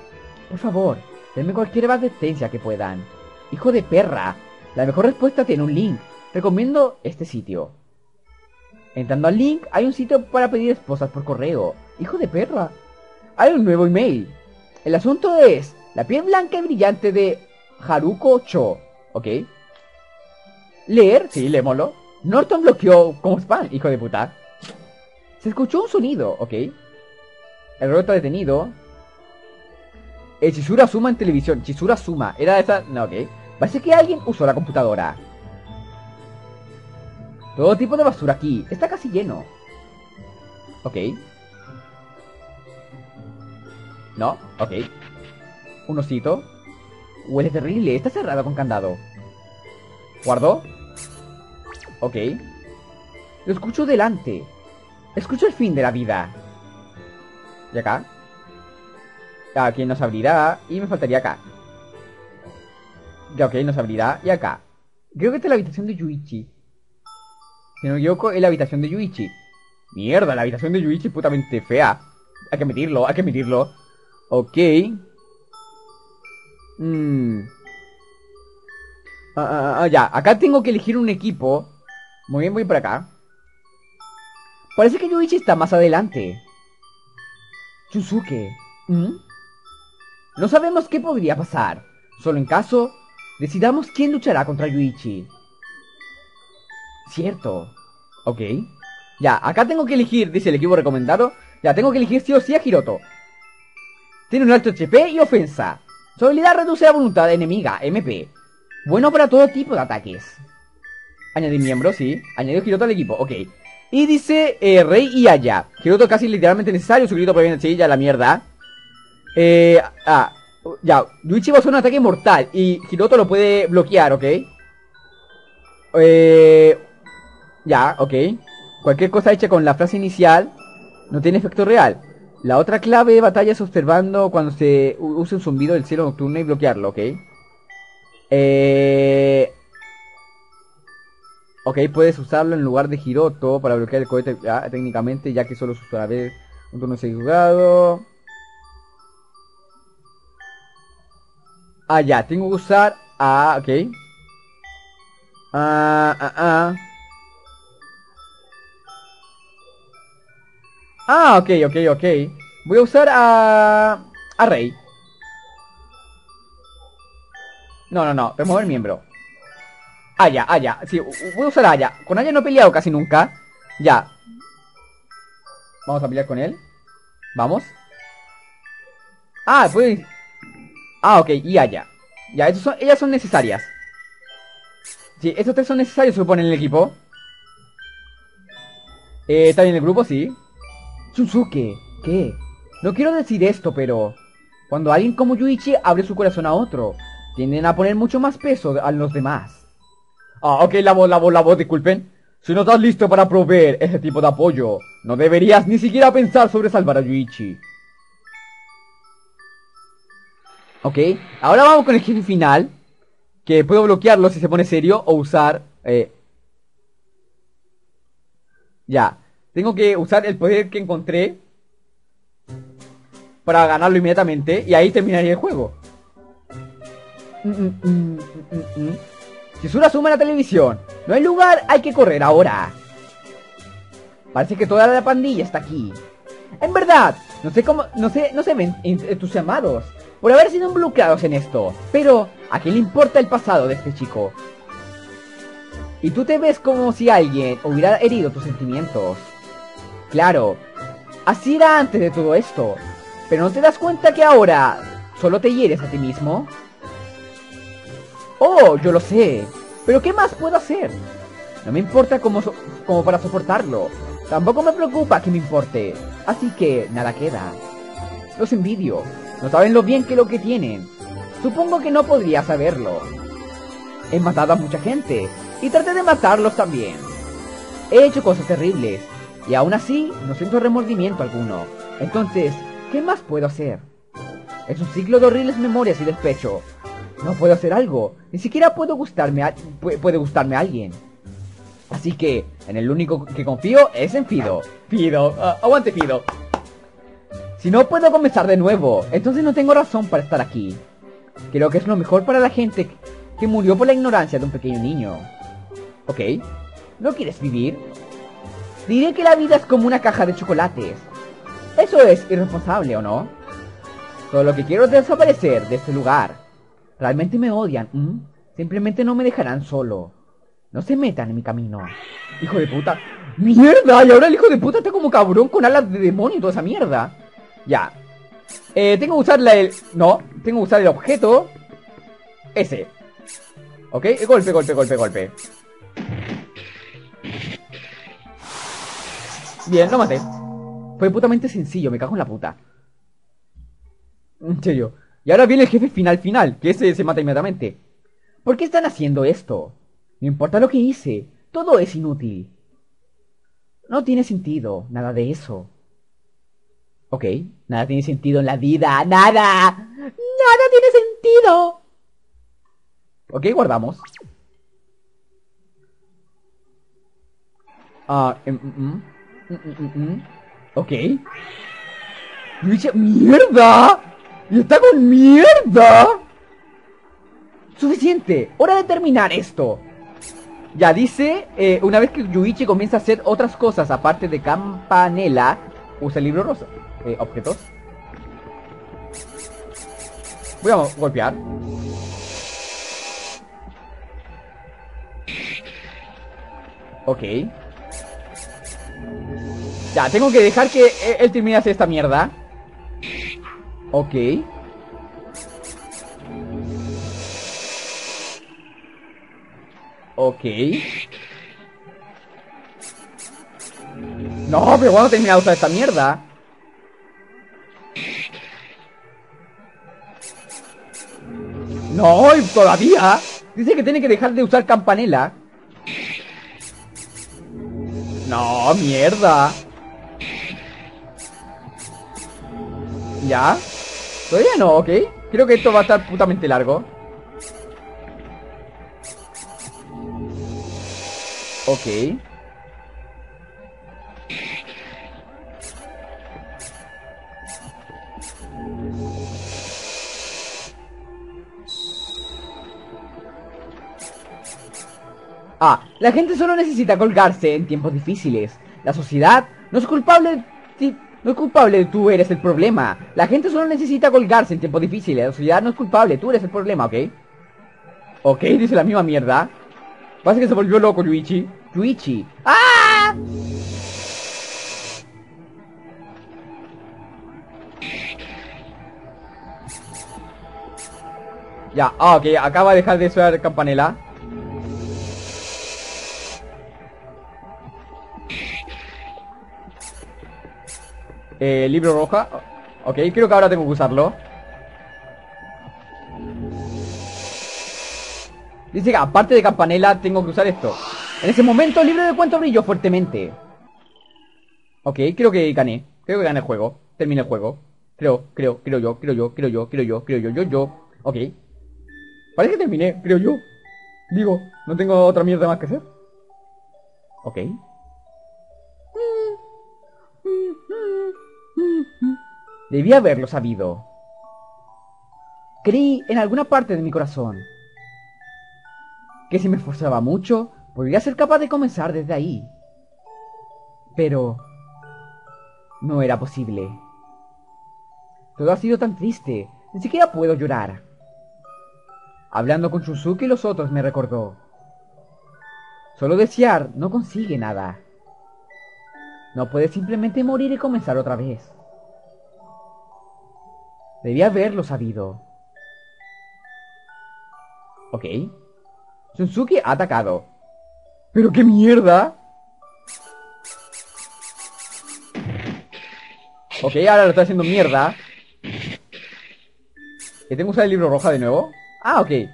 Por favor, denme cualquier advertencia que puedan. Hijo de perra. La mejor respuesta tiene un link. Recomiendo este sitio. Entrando al link, hay un sitio para pedir esposas por correo. Hijo de perra. Hay un nuevo email. El asunto es la piel blanca y brillante de Haruko Cho. ¿Ok? Leer, sí, lémoslo. Norton bloqueó como spam, hijo de puta. Se escuchó un sonido, ¿ok? El robot está detenido. El Chizura Suma en televisión. Chizura Suma. Era esa... No, ok. Parece que alguien usó la computadora. Todo tipo de basura aquí. Está casi lleno. Ok. No, ok. Un osito. Huele terrible. Está cerrado con candado. ¿Guardo? Ok. Lo escucho delante. Escucho el fin de la vida. ¿Y acá? Aquí nos abrirá. Y me faltaría acá. Ya, ok, nos abrirá. Y acá. Creo que esta es la habitación de Yuichi. Si no me equivoco, es la habitación de Yuichi. Mierda, la habitación de Yuichi es putamente fea. Hay que medirlo, hay que medirlo. Ok. Mmm. Ah, ya, acá tengo que elegir un equipo. Muy bien, voy por acá. Parece que Yuichi está más adelante. Chusuke. ¿Mm? No sabemos qué podría pasar. Solo en caso, decidamos quién luchará contra Yuichi. Cierto. Ok. Ya, acá tengo que elegir, dice el equipo recomendado. Ya, tengo que elegir sí o sí a Hiroto. Tiene un alto HP y ofensa. Su habilidad reduce la voluntad enemiga, MP. Bueno para todo tipo de ataques. Añadir miembros, sí. Añadió Hiroto al equipo, ok. Y dice eh, Rey y Aya. Hiroto casi literalmente necesario. Su grito proviene de ya la mierda. Eh, ah, ya. Yuichi va a hacer un ataque mortal. Y Hiroto lo puede bloquear, ok. Eh, ya, ok. Cualquier cosa hecha con la frase inicial no tiene efecto real. La otra clave de batalla es observando cuando se use un zumbido del cielo nocturno y bloquearlo, ¿ok? Eh... Ok, puedes usarlo en lugar de Hiroto para bloquear el cohete técnicamente, ya que solo se usa una vez un turno jugado. Ah, ya, tengo que usar... Ah, ok. Ah, ah, ah. Ah, ok, ok, ok. Voy a usar a... A Rey. No, no, no. Remover miembro. Aya, Aya. Sí, voy a usar Aya. Con Aya no he peleado casi nunca. Ya. Vamos a pelear con él. Vamos. Ah, pues... Ah, ok. Y Aya. Ya, ellas son necesarias. Sí, estos tres son necesarios, supone, en el equipo. Eh, ¿Está bien el grupo? Sí. Suzuki, ¿qué? No quiero decir esto, pero... Cuando alguien como Yuichi abre su corazón a otro, tienden a poner mucho más peso a los demás. Ah, ok, la voz, la voz, la voz, disculpen. Si no estás listo para proveer ese tipo de apoyo, no deberías ni siquiera pensar sobre salvar a Yuichi. Ok, ahora vamos con el jefe final. Que puedo bloquearlo si se pone serio o usar... Eh... Ya, tengo que usar el poder que encontré para ganarlo inmediatamente y ahí terminaría el juego. Si es una suma la televisión, no hay lugar, hay que correr ahora. Parece que toda la pandilla está aquí. En verdad, no sé cómo, no sé, no se ven entusiasmados por haber sido involucrados en esto. Pero, ¿a quién le importa el pasado de este chico? Y tú te ves como si alguien hubiera herido tus sentimientos. Claro, así era antes de todo esto. Pero ¿no te das cuenta que ahora solo te hieres a ti mismo? Oh, yo lo sé. Pero ¿qué más puedo hacer? No me importa como, como para soportarlo. Tampoco me preocupa que me importe, así que nada queda. Los envidio, no saben lo bien que lo que tienen. Supongo que no podría saberlo. He matado a mucha gente, y traté de matarlos también. He hecho cosas terribles, y aún así no siento remordimiento alguno. Entonces, ¿qué más puedo hacer? Es un ciclo de horribles memorias y despecho. No puedo hacer algo, ni siquiera puedo gustarme a puede gustarme a alguien. Así que, en el único que confío es en Fido. Fido, uh, aguante Fido. Si no puedo comenzar de nuevo, entonces no tengo razón para estar aquí. Creo que es lo mejor para la gente que murió por la ignorancia de un pequeño niño. ¿Ok? ¿No quieres vivir? Diré que la vida es como una caja de chocolates. Eso es irresponsable, ¿o no? Solo que quiero desaparecer de este lugar. Realmente me odian. Simplemente no me dejarán solo. No se metan en mi camino. Hijo de puta. ¡Mierda! Y ahora el hijo de puta está como cabrón con alas de demonio y toda esa mierda. Ya. Eh, tengo que usar el... No, tengo que usar el objeto. Ese. ¿Ok? Golpe, golpe, golpe, golpe. Bien, lo maté. Fue putamente sencillo, me cago en la puta. En serio. Y ahora viene el jefe final final, que ese se mata inmediatamente. ¿Por qué están haciendo esto? No importa lo que hice, todo es inútil. No tiene sentido, nada de eso. Ok, nada tiene sentido en la vida, nada. Nada tiene sentido. Ok, guardamos. Ah, uh, mm, mm, mm, ok. ¡Mierda! ¡Y está con mierda! Suficiente, hora de terminar esto. Ya dice, eh, una vez que Yuichi comienza a hacer otras cosas aparte de campanela, usa el libro rosa. Eh, objetos. Voy a golpear. Ok. Ya, tengo que dejar que él termine de hacer esta mierda. Ok. Ok. No, pero cuando termina de usar esta mierda. No, todavía. Dice que tiene que dejar de usar campanela. No, mierda. ¿Ya? Todavía no, ok. Creo que esto va a estar putamente largo. Ok. Ah, la gente solo necesita colgarse en tiempos difíciles. La sociedad no es culpable no es culpable, tú eres el problema. La gente solo necesita colgarse en tiempos difíciles. La sociedad no es culpable, tú eres el problema, ¿ok? Ok, dice la misma mierda. Pasa que se volvió loco Yuichi. Yuichi. ¡Ah! Ya, ah, ok, acaba de dejar de sonar campanela. Eh, libro roja. Ok, creo que ahora tengo que usarlo. Dice que aparte de campanela tengo que usar esto. En ese momento el libro de cuento brilló fuertemente. Ok, creo que gané. Creo que gané el juego. Terminé el juego. Creo, creo, creo yo, creo yo, creo yo, creo yo, creo yo, yo, yo. Ok. Parece que terminé, creo yo. Digo, no tengo otra mierda más que hacer. Ok. Debía haberlo sabido. Creí en alguna parte de mi corazón que si me esforzaba mucho, podría ser capaz de comenzar desde ahí. Pero no era posible. Todo ha sido tan triste, ni siquiera puedo llorar. Hablando con Shunsuke y los otros me recordó. Solo desear no consigue nada. No puedes simplemente morir y comenzar otra vez. Debía haberlo sabido. Ok. Shunsuke ha atacado. ¿Pero qué mierda? Ok, ahora lo estoy haciendo mierda. ¿Y tengo que usar el libro rojo de nuevo? Ah, ok. Voy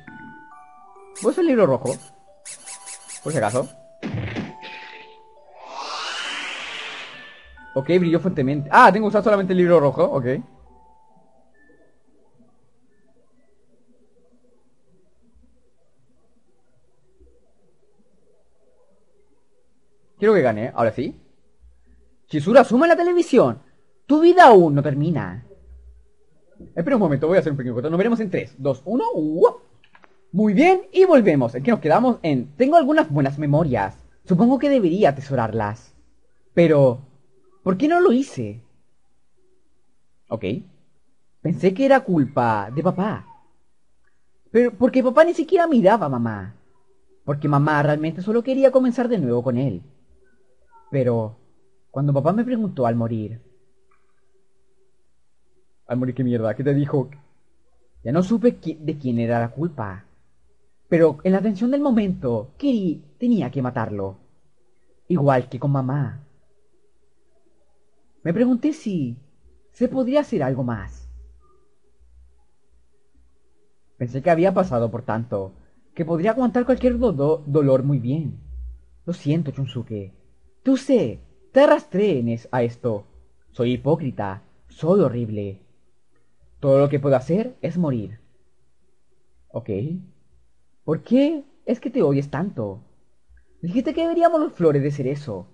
a usar el libro rojo. Por si acaso. Ok, brilló fuertemente. Ah, tengo que usar solamente el libro rojo, ok. Quiero que gane, ahora sí. Chizura, suma la televisión. Tu vida aún no termina. Espera un momento, voy a hacer un pequeño corto. Nos veremos en 3, 2, 1. Muy bien, y volvemos. ¿En qué nos quedamos? En... Tengo algunas buenas memorias. Supongo que debería atesorarlas. Pero... ¿Por qué no lo hice? Ok. Pensé que era culpa de papá. Pero porque papá ni siquiera miraba a mamá. Porque mamá realmente solo quería comenzar de nuevo con él. Pero... Cuando papá me preguntó al morir... Al morir, ¿qué mierda? ¿Qué te dijo? Ya no supe de quién era la culpa. Pero en la tensión del momento, Kiri tenía que matarlo. Igual que con mamá. Me pregunté si se podría hacer algo más. Pensé que había pasado por tanto, que podría aguantar cualquier dolor muy bien. Lo siento, Chunsuke. Tú sé, te arrastré a esto. Soy hipócrita, soy horrible. Todo lo que puedo hacer es morir. ¿Ok? ¿Por qué es que te oyes tanto? Dijiste que deberíamos los flores de cerezo.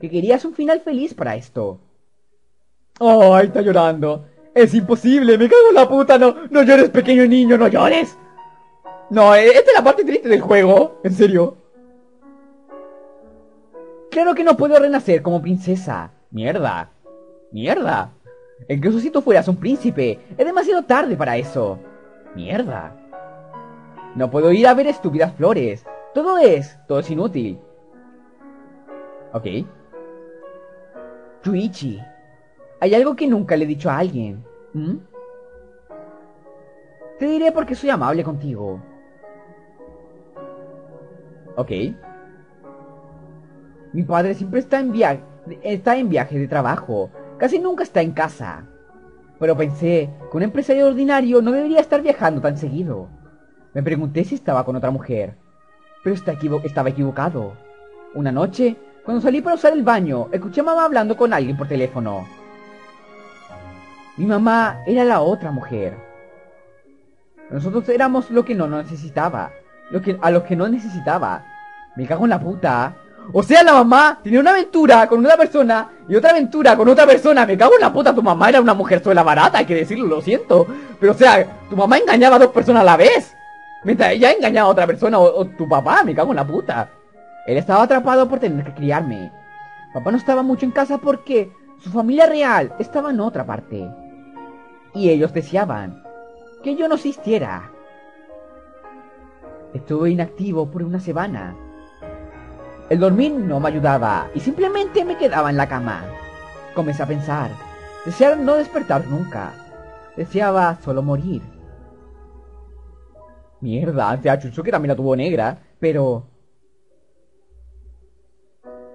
Que querías un final feliz para esto. ¡Ay, está llorando! ¡Es imposible! ¡Me cago en la puta! ¡No, no llores, pequeño niño! ¡No llores! No, eh, esta es la parte triste del juego. ¿En serio? Claro que no puedo renacer como princesa. Mierda. Mierda. Incluso si tú fueras un príncipe, es demasiado tarde para eso. Mierda. No puedo ir a ver estúpidas flores. Todo es, todo es inútil. Ok. Yuichi, hay algo que nunca le he dicho a alguien. ¿Mm? Te diré porque soy amable contigo. Ok. Mi padre siempre está en viaje, está en viaje de trabajo. Casi nunca está en casa. Pero pensé que un empresario ordinario no debería estar viajando tan seguido. Me pregunté si estaba con otra mujer. Pero estaba equivocado. Una noche, cuando salí para usar el baño, escuché a mamá hablando con alguien por teléfono. Mi mamá era la otra mujer. Nosotros éramos lo que no necesitaba. Lo que, a los que no necesitaba. Me cago en la puta. O sea, la mamá tenía una aventura con una persona y otra aventura con otra persona. Me cago en la puta, tu mamá era una mujer sola barata, hay que decirlo, lo siento. Pero o sea, tu mamá engañaba a dos personas a la vez. Mientras ella engañaba a otra persona o, tu papá, me cago en la puta. Él estaba atrapado por tener que criarme. Papá no estaba mucho en casa porque su familia real estaba en otra parte. Y ellos deseaban que yo no existiera. Estuve inactivo por una semana el dormir no me ayudaba y simplemente me quedaba en la cama. Comencé a pensar, desear no despertar nunca. Deseaba solo morir. Mierda, sea que también la tuvo negra, pero...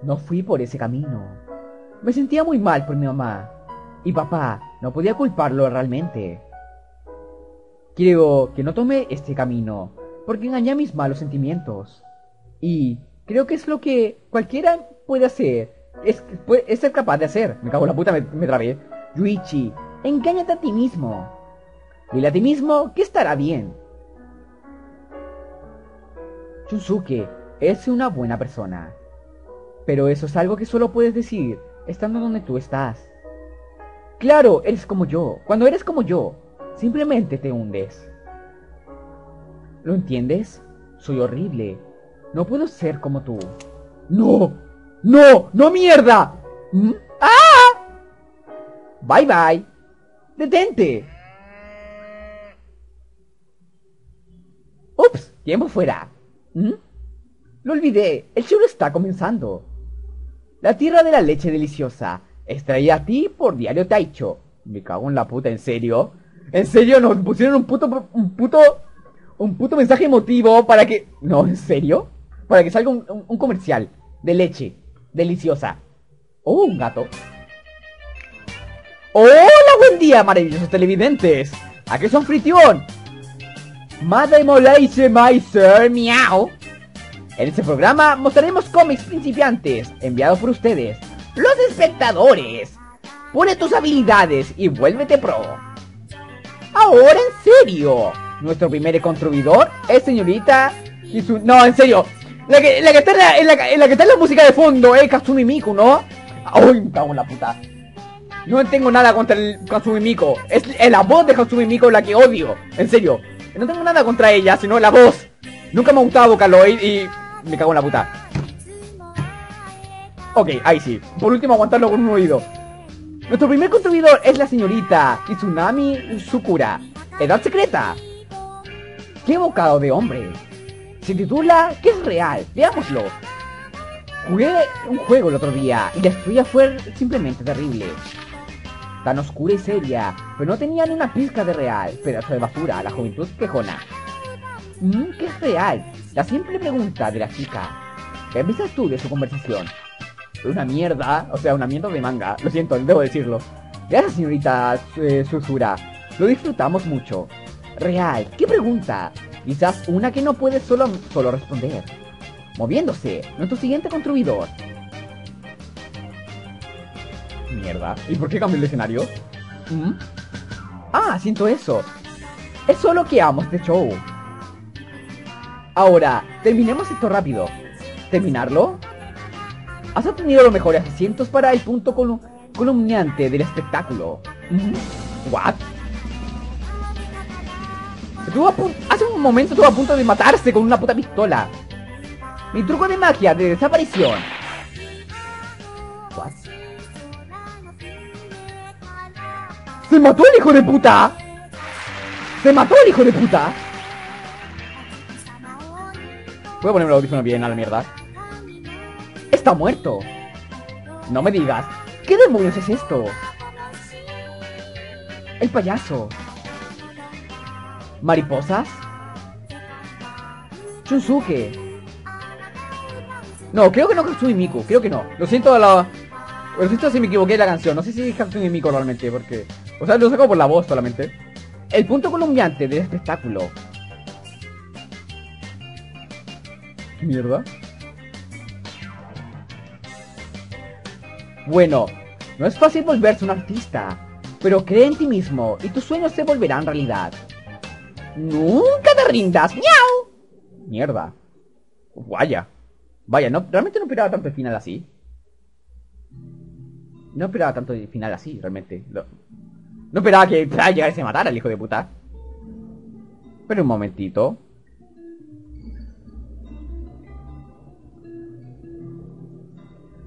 No fui por ese camino. Me sentía muy mal por mi mamá. Y papá, no podía culparlo realmente. Creo que no tomé este camino, porque engañé mis malos sentimientos. Y Creo que es lo que cualquiera puede hacer. Es, ser capaz de hacer. Me cago en la puta, me, trabé. Yuichi, engáñate a ti mismo. Dile a ti mismo que estará bien. Chunsuke, es una buena persona. Pero eso es algo que solo puedes decir estando donde tú estás. Claro, eres como yo. Cuando eres como yo, simplemente te hundes. ¿Lo entiendes? Soy horrible. No puedo ser como tú. ¡No! ¡No! ¡No mierda! ¿Mm? ¡Ah! Bye bye. Detente. Ups, tiempo fuera. ¿Mm? Lo olvidé, el show está comenzando. La tierra de la leche deliciosa. Extraída a ti por Diario Taicho. Me cago en la puta, ¿en serio? ¿En serio nos pusieron un puto, un puto, un puto mensaje emotivo para que... No, ¿en serio? Para que salga un, comercial de leche deliciosa. Oh, un gato. Hola, buen día, maravillosos televidentes. Aquí son Fritión. Madre Molaise Meiser Miau. En este programa mostraremos cómics principiantes enviados por ustedes, los espectadores. Pone tus habilidades y vuélvete pro. Ahora en serio, nuestro primer contribuidor es señorita Kisu... No, en serio. La que, la que está en la, que está la música de fondo, eh, Katsumi Miku, ¿no? Ay, me cago en la puta. No tengo nada contra el Katsumi Miko. Es, es la voz de Katsumi Miko la que odio. En serio. No tengo nada contra ella, sino la voz. Nunca me ha gustado Vocaloid y me cago en la puta. Ok, ahí sí. Por último, aguantarlo con un oído. Nuestro primer contribuidor es la señorita Izunami Sukura. Edad secreta. Qué bocado de hombre. Se titula ¿Qué es real? Veámoslo. Jugué un juego el otro día y la historia fue simplemente terrible tan oscura y seria, pero no tenía ni una pizca de real, pedazo de basura, la juventud quejona. Mm, ¿Qué es real? La simple pregunta de la chica. ¿Qué piensas tú de su conversación? Una mierda, o sea, una mierda de manga, lo siento, debo decirlo. Gracias, señorita eh, Susura. Lo disfrutamos mucho. Real, ¿qué pregunta? Quizás una que no puedes solo, solo responder. Moviéndose, nuestro siguiente contribuidor. Mierda. ¿Y por qué cambió el escenario? ¿Mm? Ah, siento eso. Es solo que amo este show. Ahora, terminemos esto rápido. ¿Terminarlo? Has obtenido los mejores asientos para el punto columniante del espectáculo. ¿Mm? ¿What? Hace un momento estuvo a punto de matarse con una puta pistola. Mi truco de magia de desaparición. ¡Se mató el hijo de puta! ¡Se mató el hijo de puta! Voy a ponerme el audífono bien a la mierda. ¡Está muerto! No me digas. ¿Qué demonios es esto? El payaso. ¿Mariposas? Chunsuke. No, creo que no Katsumi Miku. Creo que no. Lo siento a la... Lo siento si me equivoqué de la canción. No sé si es Katsumi Miku realmente, porque... O sea, lo saco por la voz solamente. El punto columpiante del espectáculo. Mierda. Bueno, no es fácil volverse un artista, pero cree en ti mismo y tus sueños se volverán realidad. Nunca te rindas, miau. Mierda. Vaya. Vaya, no, realmente no esperaba tanto el final así. No esperaba tanto el final así, realmente. No esperaba que llegase a matar al hijo de puta. Pero un momentito.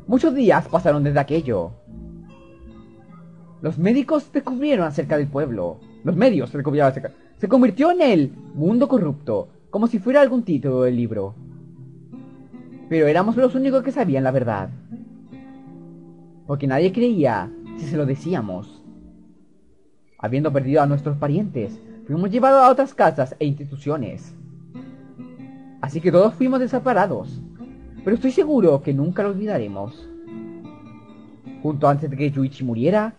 Muchos días pasaron desde aquello. Los médicos descubrieron acerca del pueblo. Los medios descubrieron acerca. Se convirtió en el mundo corrupto, como si fuera algún título del libro. Pero éramos los únicos que sabían la verdad. Porque nadie creía si se lo decíamos. Habiendo perdido a nuestros parientes, fuimos llevados a otras casas e instituciones. Así que todos fuimos desamparados. Pero estoy seguro que nunca lo olvidaremos. Junto antes de que Yuichi muriera,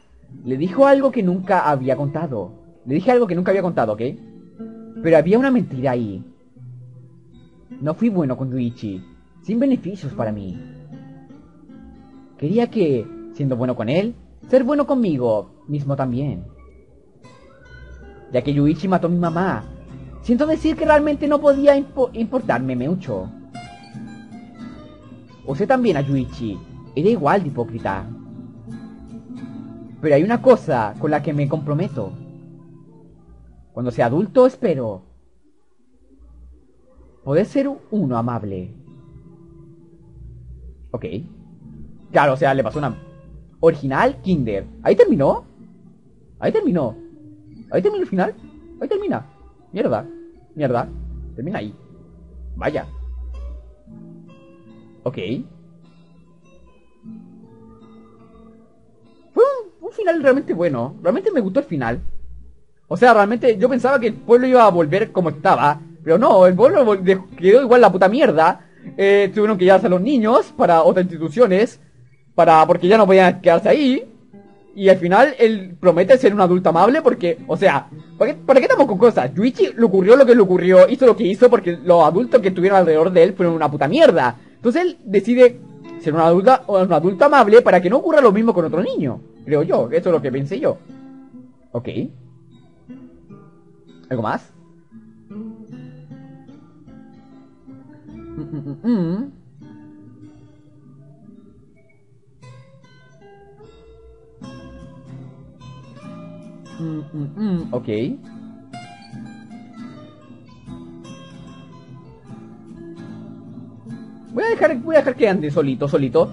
le dijo algo que nunca había contado. Le dije algo que nunca había contado, ¿ok? Pero había una mentira ahí. No fui bueno con Yuichi, sin beneficios para mí. Quería que, siendo bueno con él, ser bueno conmigo mismo también ya que Yuichi mató a mi mamá. Siento decir que realmente no podía importarme mucho. Usé también a Yuichi, era igual de hipócrita. Pero hay una cosa con la que me comprometo. Cuando sea adulto, espero poder ser uno amable. Ok. Claro, o sea, le pasó una... Original Kinder. Ahí terminó. Ahí terminó. Ahí termina el final. Ahí termina. Mierda. Mierda. Termina ahí. Vaya. Ok. Fue un, final realmente bueno. Realmente me gustó el final. O sea, realmente yo pensaba que el pueblo iba a volver como estaba. Pero no, el pueblo quedó igual la puta mierda. Eh, tuvieron que llevarse a los niños para otras instituciones. Para, porque ya no podían quedarse ahí. Y al final él promete ser un adulto amable porque, o sea, ¿para qué, estamos con cosas? Yuichi le ocurrió lo que le ocurrió, hizo lo que hizo porque los adultos que estuvieron alrededor de él fueron una puta mierda. Entonces él decide ser un adulto, un adulto amable para que no ocurra lo mismo con otro niño. Creo yo, eso es lo que pensé yo. Ok. ¿Algo más? Ok. Voy a dejar, voy a dejar que ande solito, solito.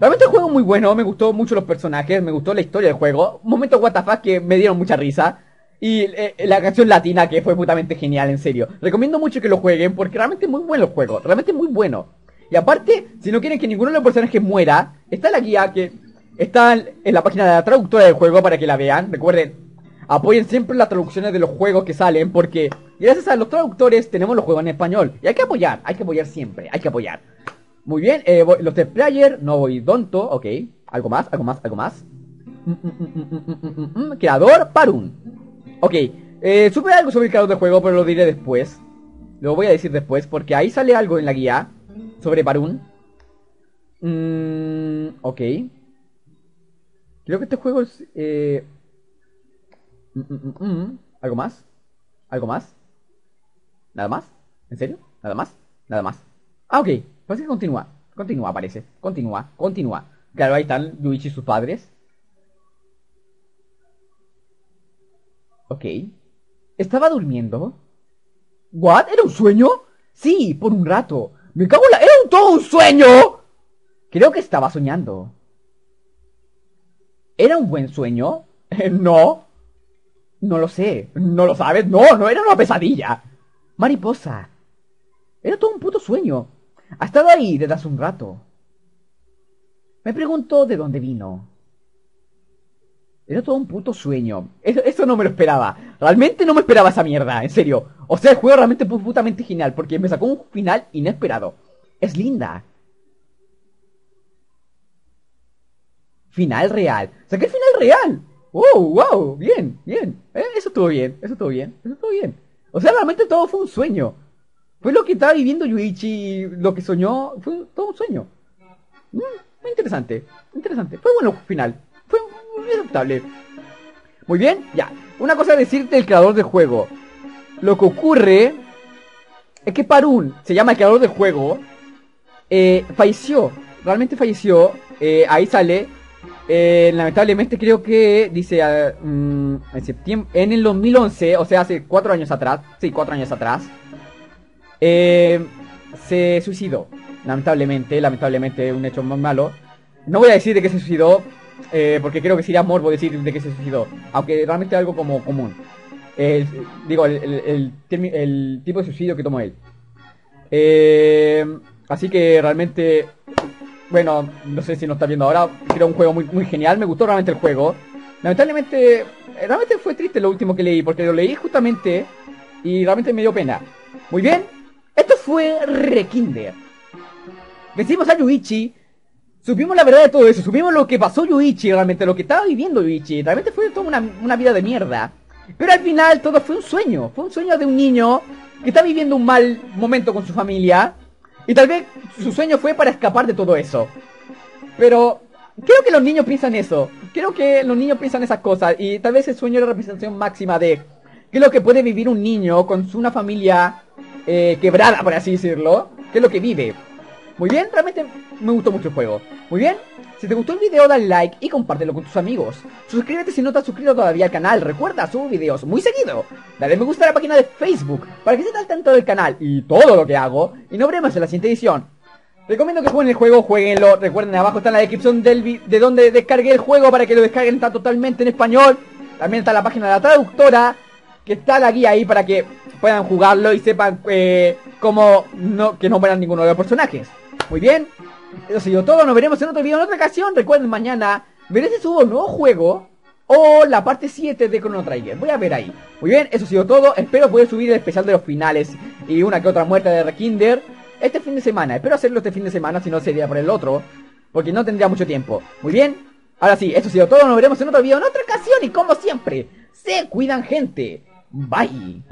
Realmente el juego es muy bueno, me gustó mucho los personajes, me gustó la historia del juego. Un momento WTF que me dieron mucha risa. Y eh, la canción latina que fue putamente genial, en serio. Recomiendo mucho que lo jueguen porque realmente es muy bueno el juego, realmente es muy bueno. Y aparte, si no quieren que ninguno de los personajes muera, está la guía que está en la página de la traductora del juego para que la vean. Recuerden, apoyen siempre las traducciones de los juegos que salen porque gracias a los traductores tenemos los juegos en español. Y hay que apoyar, hay que apoyar siempre, hay que apoyar. Muy bien, eh, los de player, no voy tonto, ok. ¿Algo más? ¿Algo más? ¿Algo más? Creador, Parun. Ok, eh, supe algo sobre el creador de juego, pero lo diré después. Lo voy a decir después, porque ahí sale algo en la guía sobre Parun. Mm, ok. Creo que este juego es... Eh... Mm, mm, mm, ¿Algo más? ¿Algo más? ¿Nada más? ¿En serio? ¿Nada más? Nada más. Ah, ok. Parece que continúa. Continúa, parece. Continúa, continúa. Claro, ahí están Luigi y sus padres. Ok. ¿Estaba durmiendo? ¿What? ¿Era un sueño? Sí, por un rato. Me cago en la... ¡Era todo un sueño! Creo que estaba soñando. ¿Era un buen sueño? <laughs> no. No lo sé. ¿No lo sabes? No, no era una pesadilla. Mariposa. Era todo un puto sueño. Ha estado ahí desde hace un rato. Me pregunto de dónde vino. Era todo un puto sueño. Eso, no me lo esperaba. Realmente no me esperaba esa mierda, en serio. O sea, el juego realmente fue putamente genial porque me sacó un final inesperado. Es linda. Final real. Saqué el final real. Wow, wow, bien, bien. Eh, eso estuvo bien, eso estuvo bien, eso estuvo bien. O sea, realmente todo fue un sueño. Fue lo que estaba viviendo Yuichi, lo que soñó, fue todo un sueño. Mm, muy interesante, interesante. Fue bueno el final. Muy bien, ya. Una cosa a decirte del creador del juego. Lo que ocurre es que Parun, se llama el creador del juego, eh, falleció. Realmente falleció. Eh, ahí sale. Eh, lamentablemente creo que dice mm, en septiembre, en el 2011, o sea, hace cuatro años atrás. Sí, cuatro años atrás. se suicidó. Lamentablemente, lamentablemente, un hecho muy malo. No voy a decir de que se suicidó, eh, porque creo que sería morbo decir de que se suicidó, aunque realmente es algo como común. digo, el, tipo de suicidio que tomó él. Eh, así que realmente, bueno, no sé si nos está viendo ahora, creo un juego muy, muy genial, me gustó realmente el juego. Lamentablemente, realmente fue triste lo último que leí, porque lo leí justamente y realmente me dio pena. Muy bien, esto fue Rekinder. Vencimos a Yuichi supimos la verdad de todo eso, supimos lo que pasó Yuichi, realmente lo que estaba viviendo Yuichi, realmente fue toda una, vida de mierda. Pero al final todo fue un sueño, fue un sueño de un niño que está viviendo un mal momento con su familia y tal vez su sueño fue para escapar de todo eso. Pero creo que los niños piensan eso, creo que los niños piensan esas cosas y tal vez el sueño es la representación máxima de qué es lo que puede vivir un niño con una familia eh, quebrada, por así decirlo, qué es lo que vive. Muy bien, realmente me gustó mucho el juego. Muy bien, si te gustó el video dale like y compártelo con tus amigos. Suscríbete si no te has suscrito todavía al canal. Recuerda, subo videos muy seguido. Dale me gusta a la página de Facebook para que estés al tanto del canal y todo lo que hago. Y nos veremos en la siguiente edición. Recomiendo que jueguen el juego, jueguenlo. Recuerden, abajo está en la descripción del de donde descargué el juego para que lo descarguen está totalmente en español. También está la página de la traductora, que está la guía ahí para que puedan jugarlo y sepan eh, cómo no, que no mueran ninguno de los personajes. Muy bien. Eso ha sido todo. Nos veremos en otro video en otra ocasión. Recuerden, mañana veré si subo un nuevo juego o la parte 7 de Chrono Trigger. Voy a ver ahí. Muy bien, eso ha sido todo. Espero poder subir el especial de los finales y una que otra muerte de Rekinder este fin de semana. Espero hacerlo este fin de semana, si no sería por el otro. Porque no tendría mucho tiempo. Muy bien, Ahora sí, eso ha sido todo. Nos veremos en otro video en otra ocasión. Y como siempre, se cuidan gente. Bye.